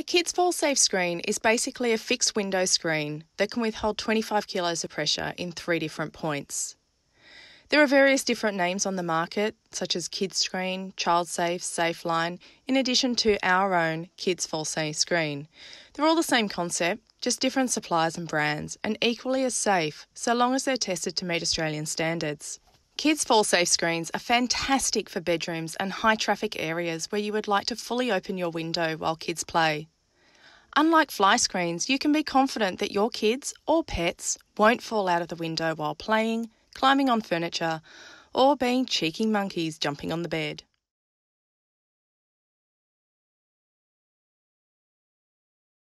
A Kids Fallsafe screen is basically a fixed window screen that can withhold 25 kilos of pressure in three different points. There are various different names on the market, such as Kids Screen, Child Safe, Safe Line, in addition to our own Kids Fallsafe screen. They're all the same concept, just different suppliers and brands, and equally as safe, so long as they're tested to meet Australian standards. Kids Fallsafe screens are fantastic for bedrooms and high traffic areas where you would like to fully open your window while kids play. Unlike fly screens, you can be confident that your kids or pets won't fall out of the window while playing, climbing on furniture, or being cheeky monkeys jumping on the bed.